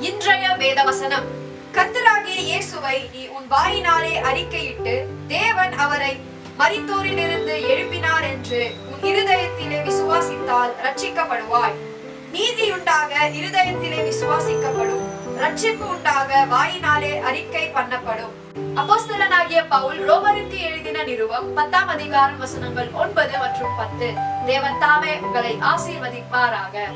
இன்றைய வேதவசனம். கத்தராகிய இயேசுவை நீ உன் வாயினாலே அறிக்கையிட்டு தேவன் அவரை மரித்தோரிலிருந்து எழுப்பினார் என்று உன் இருதயத்திலே விசுவாசித்தால் ரட்சிக்கப்படுவாய் நீதி உண்டாக இருதயத்திலே விசுவாசிக்கப்படும். ரட்சிப்பு உண்டாக வாயினாலே அறிக்கை பண்ணப்படும். அப்போஸ்தலனாகிய பவுல் ரோமருக்கு எழுதின நிறுவம் பத்தாம் அதிகாரம் வசனங்கள் ஒன்பது மற்றும் பத்து. தேவன் தாமே உங்களை ஆசீர்வதிப்பாராக.